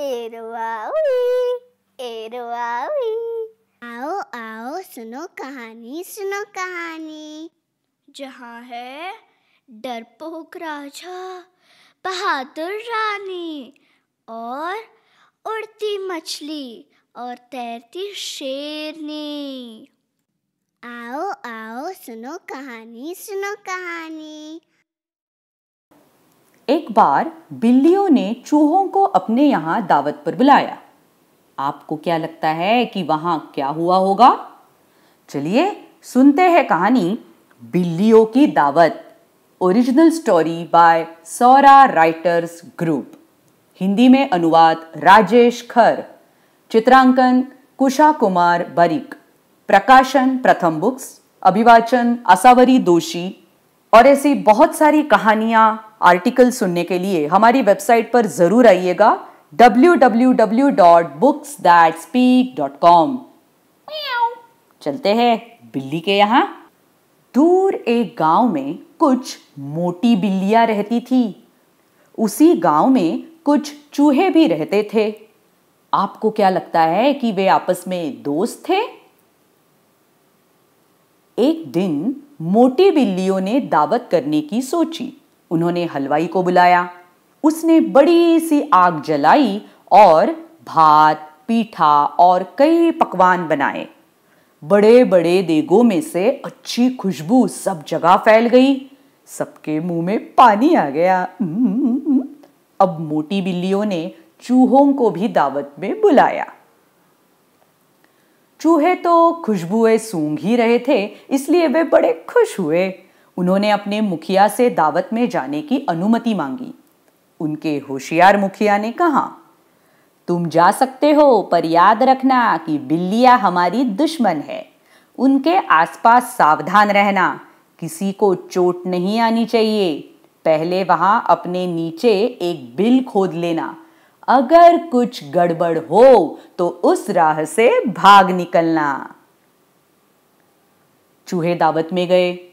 एरवावी एरवावी आओ आओ, सुनो कहानी सुनो कहानी। जहाँ है डरपोक राजा, बहादुर रानी और उड़ती मछली और तैरती शेरनी। आओ आओ, सुनो कहानी सुनो कहानी। एक बार बिल्लियों ने चूहों को अपने यहाँ दावत पर बुलाया। आपको क्या लगता है कि वहाँ क्या हुआ होगा? चलिए सुनते हैं कहानी बिल्लियों की दावत। Original story by Saura writers group Hindi में अनुवाद राजेश खर। चित्रांकन कुशा कुमार बरिक। प्रकाशन प्रथम बुक्स। अभिवाचन असावरी दोषी। और ऐसी बहुत सारी कहानियाँ आर्टिकल सुनने के लिए हमारी वेबसाइट पर ज़रूर आइएगा www.booksthatspeak.com चलते हैं बिल्ली के यहाँ। दूर एक गाँव में कुछ मोटी बिल्लियाँ रहती थी। उसी गाँव में कुछ चूहे भी रहते थे। आपको क्या लगता है कि वे आपस में दोस्त थे? एक दिन मोटी बिल्लियों ने दावत करने की सोची। उन्होंने हलवाई को बुलाया। उसने बड़ी सी आग जलाई और भात, पीठा और कई पकवान बनाए। बड़े बड़े देगों में से अच्छी खुशबू सब जगह फैल गई। सबके मुँह में पानी आ गया। अब मोटी बिल्लियों ने चूहों को भी दावत में बुलाया। चूहे तो खुशबुएँ सूंघ ही रहे थे, इसलिए वे बड़े खुश हुए। उन्होंने अपने मुखिया से दावत में जाने की अनुमति मांगी। उनके होशियार मुखिया ने कहा, तुम जा सकते हो, पर याद रखना कि बिल्लिया हमारी दुश्मन है। उनके आसपास सावधान रहना, किसी को चोट नहीं आनी चाहिए। पहले वहाँ अपने नीचे एक बिल खोद लेना। अगर कुछ गड़बड़ हो तो उस राह से भाग निकलना। चूहे दावत में गए।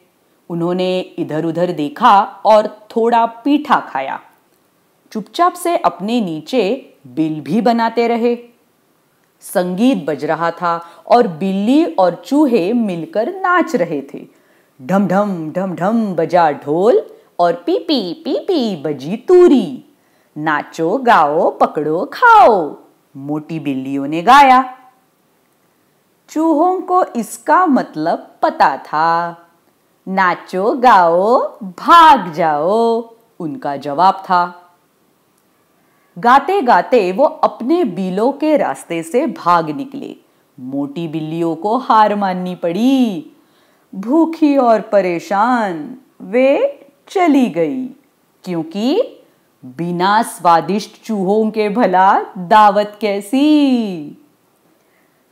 उन्होंने इधर उधर देखा और थोड़ा पीठा खाया। चुपचाप से अपने नीचे बिल भी बनाते रहे। संगीत बज रहा था और बिल्ली और चूहे मिलकर नाच रहे थे। ढम ढम ढम ढम बजा ढोल और पीपी पीपी बजी तूरी। नाचो, गाओ, पकड़ो, खाओ, मोटी बिल्लियों ने गाया। चूहों को इसका मतलब पता था। नाचो, गाओ, भाग जाओ, उनका जवाब था। गाते गाते वो अपने बिलों के रास्ते से भाग निकले। मोटी बिल्लियों को हार माननी पड़ी। भूखी और परेशान वे चली गई, क्योंकि बिना स्वादिष्ट चूहों के भला दावत कैसी?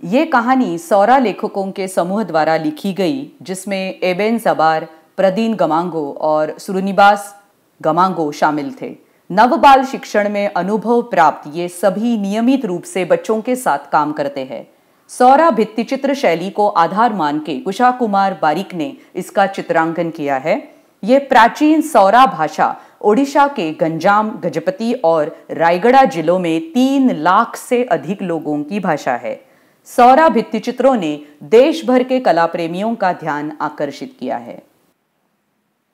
ये कहानी सौरा लेखकों के समूह द्वारा लिखी गई, जिसमें एबेन जबार, प्रदीन गमांगो और सुरुनिबास गमांगो शामिल थे। नव बाल शिक्षण में अनुभव प्राप्त ये सभी नियमित रूप से बच्चों के साथ काम करते हैं। सौरा भित्तिचित्र शैली को आधार मान के कुशा कुमार बारिक ने इसका चित्रांकन किया है। ये प्राचीन सौरा भाषा ओडिशा के गंजाम, गजपति और रायगढ़ जिलों में तीन लाख से अधिक लोगों की भाषा है। सौरा भित्तिचित्रों ने देश भर के कला प्रेमियों का ध्यान आकर्षित किया है।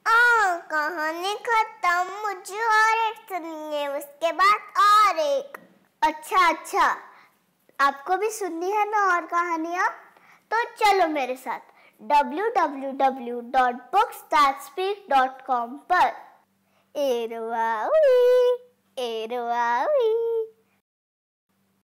आ, कहानी खत्म मुझे और एक सुननी है उसके बाद और एक। अच्छा अच्छा आपको भी सुननी है ना और कहानियाँ? तो चलो मेरे साथ www.booksthatspeak.com पर। एरवावी एरवावी।